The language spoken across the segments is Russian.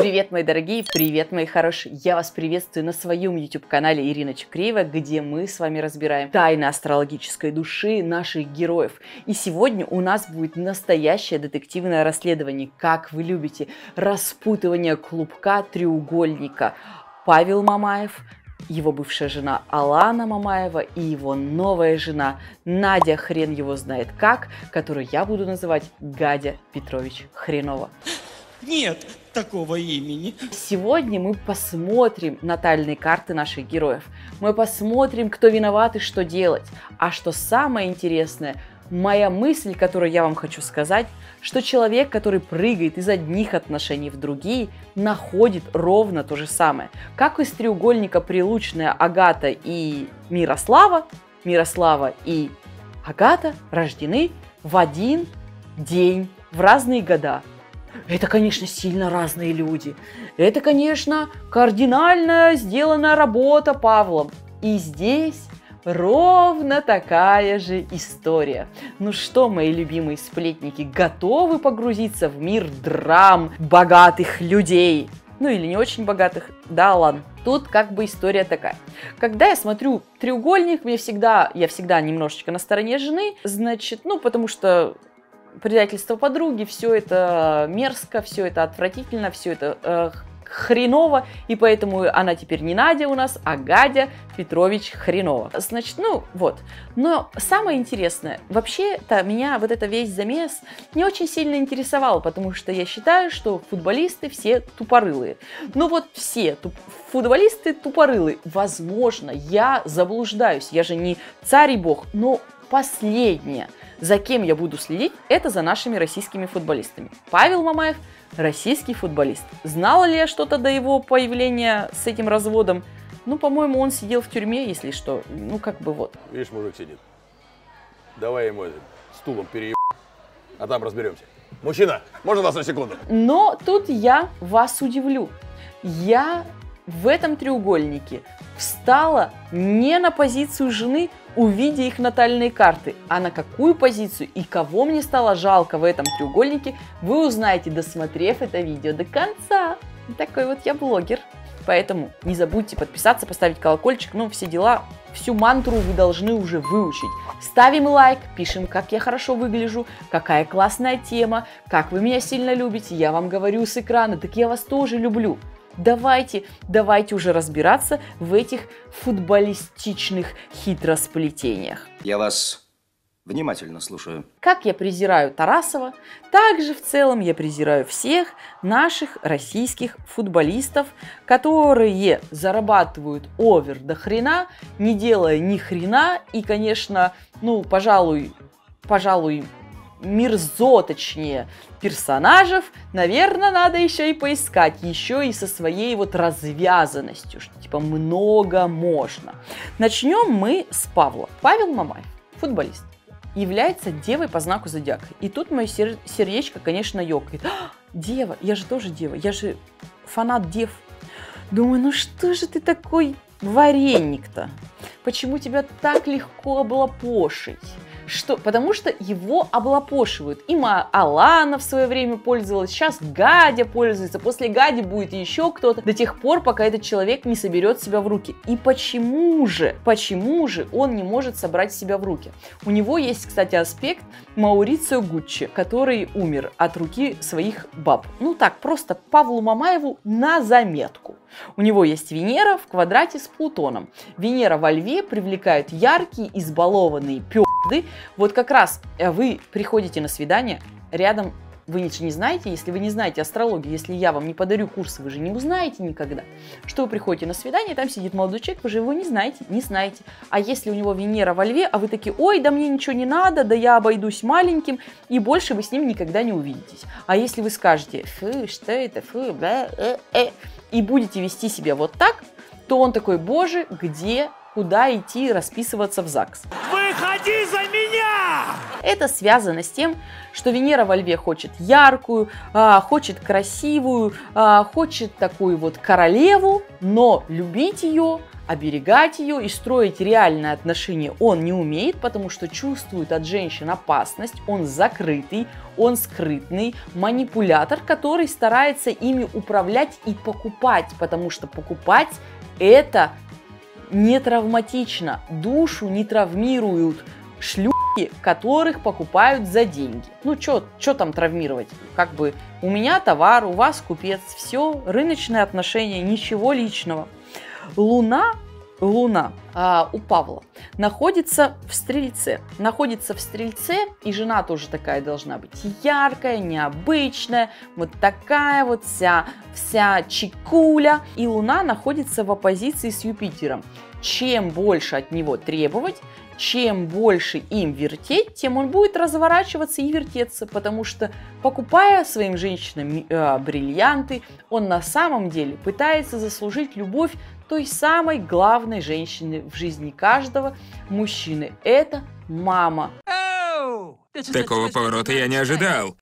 Привет, мои дорогие, привет, мои хорошие. Я вас приветствую на своем YouTube-канале Ирина Чукреева, где мы с вами разбираем тайны астрологической души наших героев. И сегодня у нас будет настоящее детективное расследование, как вы любите, распутывание клубка треугольника. Павел Мамаев, его бывшая жена Алана Мамаева и его новая жена Надя, хрен его знает как, которую я буду называть Гадя Петрович Хренова. Нет такого имени. Сегодня мы посмотрим натальные карты наших героев. Мы посмотрим, кто виноват и что делать. А что самое интересное, моя мысль, которую я вам хочу сказать, что человек, который прыгает из одних отношений в другие, находит ровно то же самое. Как из треугольника прилучная Агата и Мирослава, Мирослава и Агата рождены в один день, в разные года. Это, конечно, сильно разные люди. Это, конечно, кардинально сделанная работа Павлом. И здесь ровно такая же история. Ну что, мои любимые сплетники, готовы погрузиться в мир драм богатых людей? Ну или не очень богатых, да ладно. Тут как бы история такая. Когда я смотрю треугольник, мне всегда, я всегда немножечко на стороне жены, значит, ну потому что предательство подруги, все это мерзко, все это отвратительно, все это э, хреново, и поэтому она теперь не Надя у нас, а Гадя Петрович Хренова. Значит, ну вот. Но самое интересное, вообще-то меня вот это весь замес не очень сильно интересовал, потому что я считаю, что футболисты все тупорылые. Ну вот все туп футболисты тупорылые. Возможно, я заблуждаюсь, я же не царь и бог, но последнее – за кем я буду следить, это за нашими российскими футболистами. Павел Мамаев – российский футболист. Знала ли я что-то до его появления с этим разводом? Ну, по-моему, он сидел в тюрьме, если что. Ну, как бы вот. Видишь, мужик сидит. Давай ему стулом перееб, а там разберемся. Мужчина, можно нас на секунду? Но тут я вас удивлю. Я в этом треугольнике встала не на позицию жены, увидя их натальные карты, а на какую позицию и кого мне стало жалко в этом треугольнике, вы узнаете, досмотрев это видео до конца. Такой вот я блогер. Поэтому не забудьте подписаться, поставить колокольчик, ну, все дела. Всю мантру вы должны уже выучить. Ставим лайк, пишем, как я хорошо выгляжу, какая классная тема, как вы меня сильно любите. Я вам говорю с экрана, так я вас тоже люблю. Давайте, давайте уже разбираться в этих футболистичных хитросплетениях. Я вас внимательно слушаю. Как я презираю Тарасова, так же в целом я презираю всех наших российских футболистов, которые зарабатывают овер до хрена, не делая ни хрена, и, конечно, ну, пожалуй, пожалуй, мерзоточнее персонажев, наверное, надо еще и поискать, еще и со своей вот развязанностью, что типа много можно. Начнем мы с Павла. Павел Мамаев, футболист, является девой по знаку зодиака. И тут мое сер- сердечко, конечно, ёкает. А, дева, я же тоже дева, я же фанат дев. Думаю, ну что же ты такой вареник-то? Почему тебя так легко облапошить? Что? Потому что его облапошивают. Им Алана в свое время пользовалась, сейчас Гадя пользуется, после Гади будет еще кто-то, до тех пор, пока этот человек не соберет себя в руки. И почему же, почему же он не может собрать себя в руки? У него есть, кстати, аспект Маурицио Гуччи, который умер от руки своих баб. Ну так, просто Павлу Мамаеву на заметку. У него есть Венера в квадрате с Плутоном. Венера во льве привлекает яркие, избалованные пёды. Вот как раз э, вы приходите на свидание, рядом вы же не знаете, если вы не знаете астрологию, если я вам не подарю курсы, вы же не узнаете никогда, что вы приходите на свидание, там сидит молодой человек, вы же его не знаете, не знаете. А если у него Венера во льве, а вы такие, ой, да мне ничего не надо, да я обойдусь маленьким, и больше вы с ним никогда не увидитесь. А если вы скажете, фу, что это, фу, бля, э, э, и будете вести себя вот так, то он такой, боже, где, куда идти расписываться в ЗАГС. Выходи за меня! Это связано с тем, что Венера во Льве хочет яркую, а, хочет красивую, а, хочет такую вот королеву, но любить ее оберегать ее и строить реальные отношения он не умеет, потому что чувствует от женщин опасность, он закрытый, он скрытный, манипулятор, который старается ими управлять и покупать, потому что покупать это не травматично, душу не травмируют шлюхи, которых покупают за деньги. Ну, что там травмировать? Как бы у меня товар, у вас купец, все, рыночные отношения, ничего личного. Луна Луна а, у Павла находится в Стрельце. Находится в Стрельце, и жена тоже такая должна быть яркая, необычная, вот такая вот вся, вся чекуля. И Луна находится в оппозиции с Юпитером. Чем больше от него требовать, чем больше им вертеть, тем он будет разворачиваться и вертеться, потому что покупая своим женщинам э, бриллианты, он на самом деле пытается заслужить любовь той самой главной женщины в жизни каждого мужчины. Это мама. Такого поворота я не ожидал.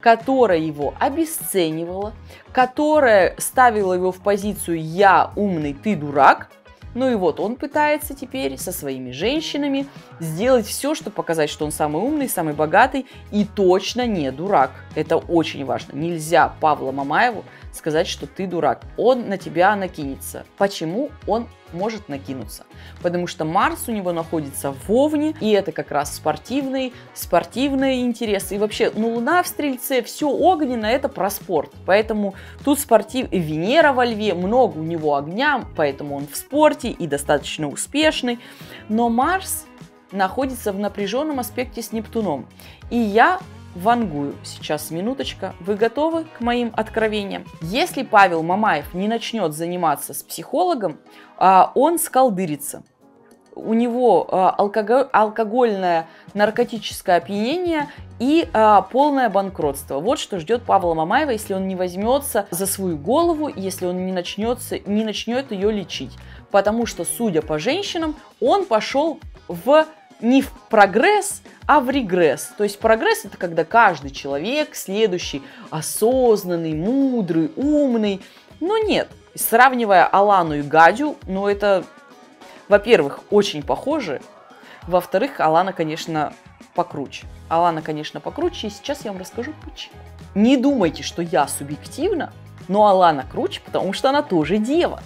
Которая его обесценивала, которая ставила его в позицию «я умный, ты дурак», ну и вот он пытается теперь со своими женщинами сделать все, чтобы показать, что он самый умный, самый богатый и точно не дурак. Это очень важно. Нельзя Павла Мамаеву сказать, что ты дурак. Он на тебя накинется. Почему он может накинуться? Потому что Марс у него находится в Овне, и это как раз спортивный, спортивные интересы. И вообще, ну, Луна в Стрельце, все огненно, это про спорт. Поэтому тут спортив... Венера во Льве, много у него огня, поэтому он в спорте и достаточно успешный. Но Марс находится в напряженном аспекте с Нептуном. И я вангую. Сейчас минуточка. Вы готовы к моим откровениям? Если Павел Мамаев не начнет заниматься с психологом, а, он скалдырится. У него а, алкогольное наркотическое опьянение и а, полное банкротство. Вот что ждет Павла Мамаева, если он не возьмется за свою голову, если он не, начнется, не начнет ее лечить. Потому что, судя по женщинам, он пошел в не в прогресс, а в регресс. То есть прогресс это когда каждый человек, следующий, осознанный, мудрый, умный. Но нет, сравнивая Алану и Гадю, ну это, во-первых, очень похоже, во-вторых, Алана, конечно, покруче. Алана, конечно, покруче, и сейчас я вам расскажу почему. Не думайте, что я субъективно, но Алана круче, потому что она тоже дева.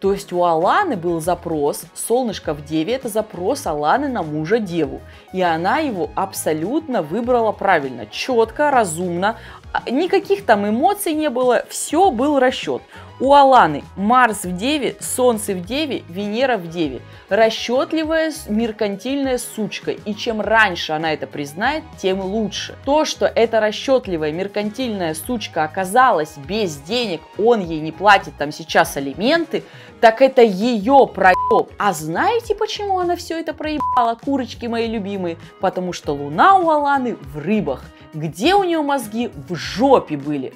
То есть у Аланы был запрос, солнышко в деве, это запрос Аланы на мужа деву. И она его абсолютно выбрала правильно, четко, разумно. А, никаких там эмоций не было, все был расчет. У Аланы Марс в Деве, Солнце в Деве, Венера в Деве. Расчетливая, меркантильная сучка. И чем раньше она это признает, тем лучше. То, что эта расчетливая, меркантильная сучка оказалась без денег, он ей не платит там сейчас алименты, так это ее проеб. А знаете, почему она все это проебала, курочки мои любимые? Потому что луна у Аланы в рыбах. Где у нее мозги? В жопе были.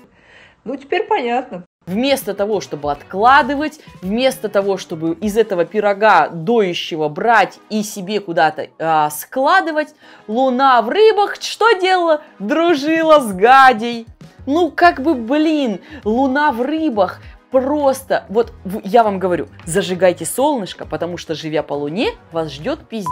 Ну, теперь понятно. Вместо того, чтобы откладывать, вместо того, чтобы из этого пирога доющего брать и себе куда-то э, складывать, Луна в рыбах что делала? Дружила с гадей. Ну, как бы, блин, Луна в рыбах просто, вот я вам говорю, зажигайте солнышко, потому что, живя по Луне, вас ждет пиздец.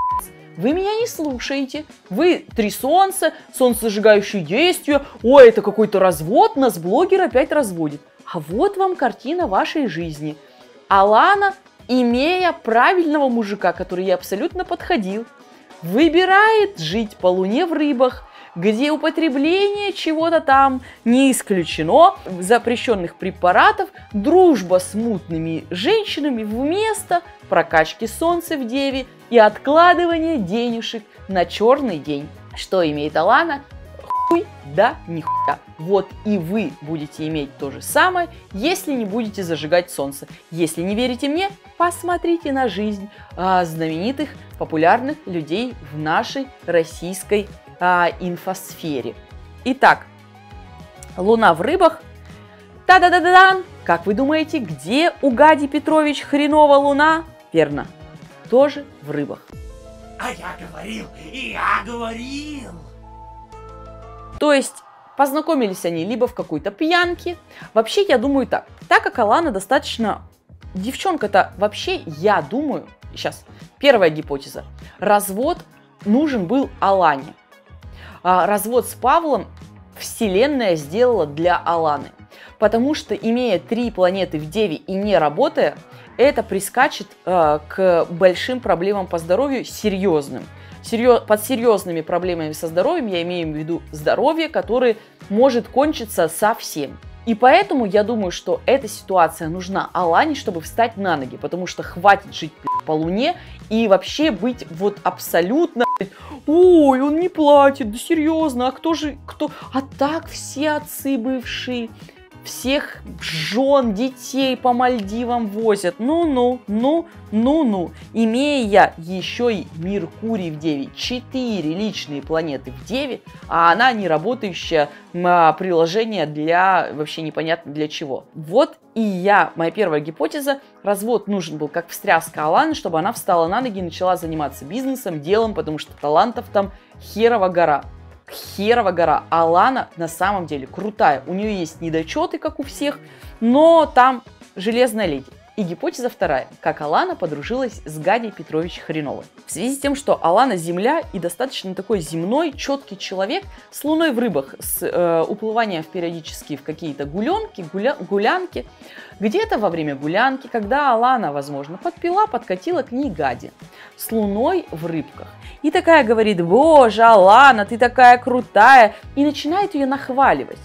Вы меня не слушаете. Вы три солнца, солнцезажигающие действия. Ой, это какой-то развод, нас блогер опять разводит. А вот вам картина вашей жизни. Алана, имея правильного мужика, который ей абсолютно подходил, выбирает жить по луне в рыбах, где употребление чего-то там не исключено, запрещенных препаратов, дружба с мутными женщинами вместо прокачки солнца в деве и откладывания денежек на черный день. Что имеет Алана? хуй, да, нихуя. Вот и вы будете иметь то же самое, если не будете зажигать солнце. Если не верите мне, посмотрите на жизнь а, знаменитых, популярных людей в нашей российской а, инфосфере. Итак, Луна в рыбах. Та-да-да-да-дан! Как вы думаете, где у Гади Петрович хренова луна? Верно, тоже в рыбах. А я говорил, я говорил. То есть познакомились они либо в какой-то пьянке. Вообще, я думаю так. Так как Алана достаточно девчонка-то вообще, я думаю, сейчас, первая гипотеза. Развод нужен был Алане. А развод с Павлом Вселенная сделала для Аланы. Потому что, имея три планеты в Деве и не работая, это прискачет э, к большим проблемам по здоровью серьезным. Серьез, под серьезными проблемами со здоровьем я имею в виду здоровье, которое может кончиться совсем. И поэтому я думаю, что эта ситуация нужна Алане, чтобы встать на ноги, потому что хватит жить по луне и вообще быть вот абсолютно ой, он не платит, да серьезно, а кто же, кто, а так все отцы бывшие, всех жен, детей по Мальдивам возят. Ну-ну, ну, ну-ну. Имея я еще и Меркурий в Деве, четыре личные планеты в Деве, а она не работающая а, приложение для вообще непонятно для чего. Вот и я, моя первая гипотеза, развод нужен был как встряска Аланы, чтобы она встала на ноги и начала заниматься бизнесом, делом, потому что талантов там херова гора херова гора. Алана на самом деле крутая. У нее есть недочеты, как у всех, но там железная леди. И гипотеза вторая, как Алана подружилась с Гадей Петрович Хреновой. В связи с тем, что Алана земля и достаточно такой земной, четкий человек с луной в рыбах, с э, уплыванием периодически в какие-то гуленки, гуля, гулянки, где-то во время гулянки, когда Алана, возможно, подпила, подкатила к ней Гаде с луной в рыбках. И такая говорит, боже, Алана, ты такая крутая, и начинает ее нахваливать.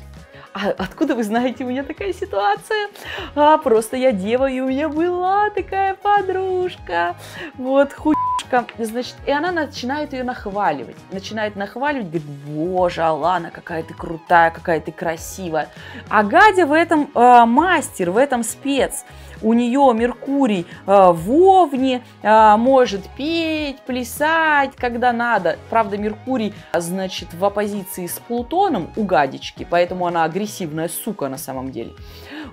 А откуда вы знаете, у меня такая ситуация? А, просто я дева, и у меня была такая подружка. Вот, хуйшка. Значит, и она начинает ее нахваливать. Начинает нахваливать, говорит, боже, Алана, какая ты крутая, какая ты красивая. А Гадя в этом э, мастер, в этом спец у нее Меркурий э, в Овне, э, может петь, плясать, когда надо. Правда, Меркурий, значит, в оппозиции с Плутоном у гадички, поэтому она агрессивная сука на самом деле.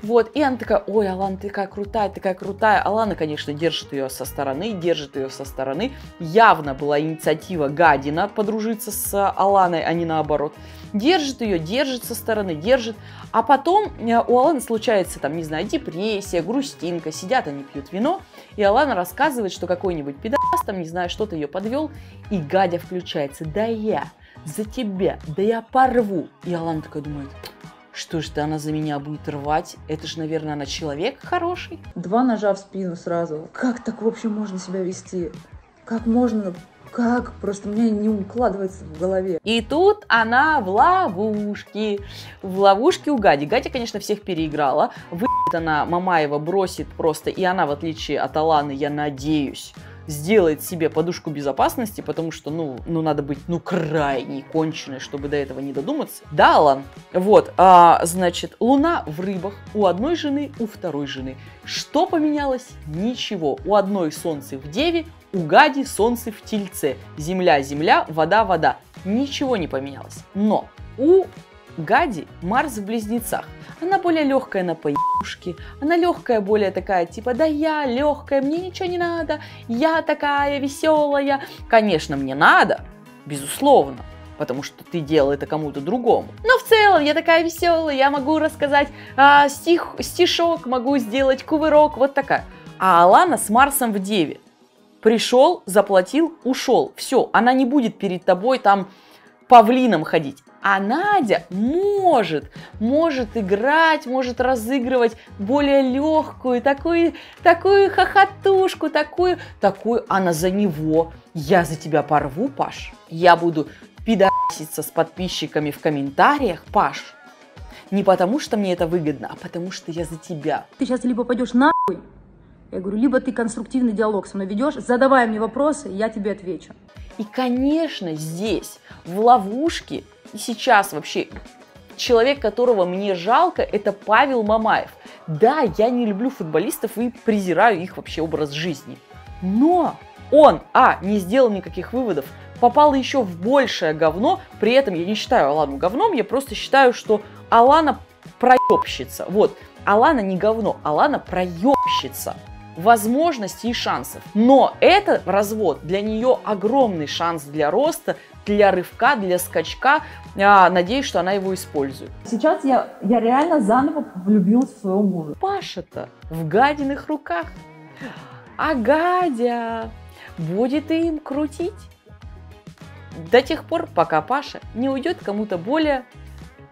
Вот, и она такая, ой, Алана, ты такая крутая, такая крутая. Алана, конечно, держит ее со стороны, держит ее со стороны. Явно была инициатива Гадина подружиться с Аланой, а не наоборот. Держит ее, держит со стороны, держит. А потом э, у Аланы случается, там, не знаю, депрессия, грустинка, сидят они пьют вино, и Алана рассказывает, что какой-нибудь пидас, там, не знаю, что-то ее подвел, и Гадя включается, да я за тебя, да я порву. И Алана такая думает, что ж ты, она за меня будет рвать? Это же, наверное, она человек хороший. Два ножа в спину сразу. Как так вообще можно себя вести? Как можно как? Просто мне не укладывается в голове. И тут она в ловушке. В ловушке у Гади. Гадя, конечно, всех переиграла. Вы она Мамаева бросит просто. И она, в отличие от Аланы, я надеюсь, сделает себе подушку безопасности, потому что, ну, ну надо быть, ну, крайне конченой, чтобы до этого не додуматься. Да, Алан? Вот, а, значит, Луна в рыбах у одной жены, у второй жены. Что поменялось? Ничего. У одной Солнце в Деве, у Гади Солнце в Тельце. Земля, земля, вода, вода. Ничего не поменялось. Но у Гади Марс в Близнецах. Она более легкая на поебушке, она легкая, более такая, типа, да я легкая, мне ничего не надо, я такая веселая. Конечно, мне надо, безусловно, потому что ты делал это кому-то другому. Но в целом я такая веселая, я могу рассказать а, стих, стишок, могу сделать кувырок, вот такая. А Алана с Марсом в Деве. Пришел, заплатил, ушел. Все, она не будет перед тобой там павлином ходить. А Надя может, может играть, может разыгрывать более легкую, такую, такую хохотушку, такую, такую, она за него. Я за тебя порву, Паш. Я буду пидаситься с подписчиками в комментариях, Паш. Не потому, что мне это выгодно, а потому, что я за тебя. Ты сейчас либо пойдешь нахуй, я говорю, либо ты конструктивный диалог со мной ведешь, задавай мне вопросы, я тебе отвечу. И, конечно, здесь, в ловушке, и сейчас вообще человек, которого мне жалко, это Павел Мамаев. Да, я не люблю футболистов и презираю их вообще образ жизни. Но он, а, не сделал никаких выводов, попал еще в большее говно, при этом я не считаю Алану говном, я просто считаю, что Алана проебщица. Вот, Алана не говно, Алана проебщица возможностей и шансов. Но это развод для нее огромный шанс для роста, для рывка, для скачка. А, надеюсь, что она его использует. Сейчас я, я реально заново влюбилась в своего мужа. Паша-то в гадиных руках. А Гадя будет им крутить до тех пор, пока Паша не уйдет кому-то более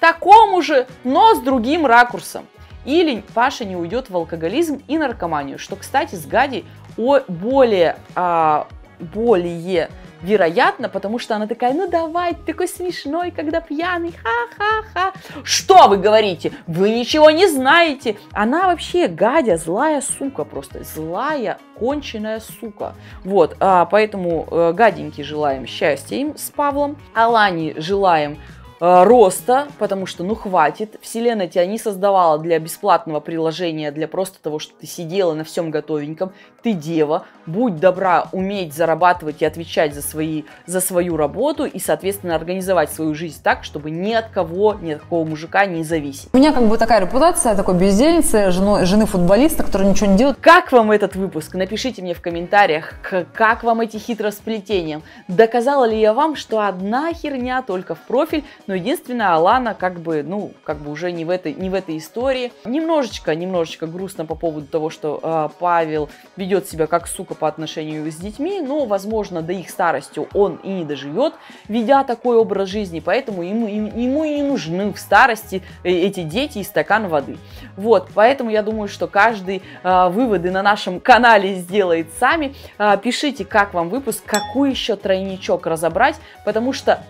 такому же, но с другим ракурсом. Или Паша не уйдет в алкоголизм и наркоманию, что, кстати, с Гадей о, более, а, более вероятно, потому что она такая, ну давай, ты такой смешной, когда пьяный, ха-ха-ха. Что вы говорите? Вы ничего не знаете. Она вообще гадя, злая сука просто, злая, конченая сука. Вот, а, поэтому э, гаденький желаем счастья им с Павлом, Алане желаем роста, потому что, ну, хватит. Вселенная тебя не создавала для бесплатного приложения, для просто того, что ты сидела на всем готовеньком. Ты дева, будь добра уметь зарабатывать и отвечать за, свои, за свою работу и, соответственно, организовать свою жизнь так, чтобы ни от кого, ни от какого мужика не зависеть. У меня как бы такая репутация такой бездельницы, жены, жены футболиста, которая ничего не делает. Как вам этот выпуск? Напишите мне в комментариях, как вам эти хитросплетения. Доказала ли я вам, что одна херня только в профиль, но единственное, Алана как бы, ну, как бы уже не в этой, не в этой истории. Немножечко, немножечко грустно по поводу того, что э, Павел ведет себя как сука по отношению с детьми, но, возможно, до их старости он и не доживет, ведя такой образ жизни, поэтому ему, ему и не нужны в старости э, эти дети и стакан воды. Вот, поэтому я думаю, что каждый э, выводы на нашем канале сделает сами. Э, пишите, как вам выпуск, какой еще тройничок разобрать, потому что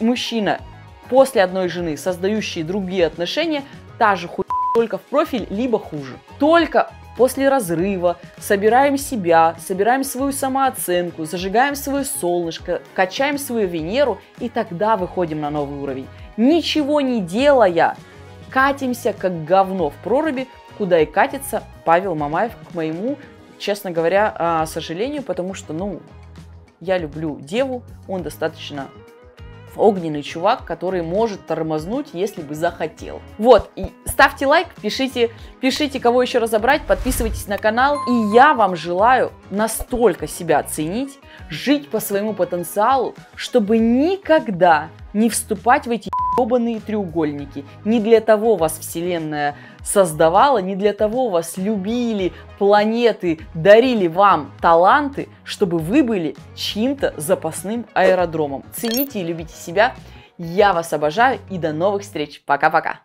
мужчина после одной жены, создающие другие отношения, та же хуйня, только в профиль, либо хуже. Только после разрыва собираем себя, собираем свою самооценку, зажигаем свое солнышко, качаем свою Венеру и тогда выходим на новый уровень. Ничего не делая, катимся как говно в проруби, куда и катится Павел Мамаев к моему, честно говоря, а, сожалению, потому что, ну, я люблю деву, он достаточно огненный чувак, который может тормознуть, если бы захотел. Вот, и ставьте лайк, пишите, пишите, кого еще разобрать, подписывайтесь на канал. И я вам желаю настолько себя ценить, жить по своему потенциалу, чтобы никогда не вступать в эти ебаные треугольники. Не для того вас Вселенная создавала, не для того вас любили планеты, дарили вам таланты, чтобы вы были чьим-то запасным аэродромом. Цените и любите себя. Я вас обожаю и до новых встреч. Пока-пока.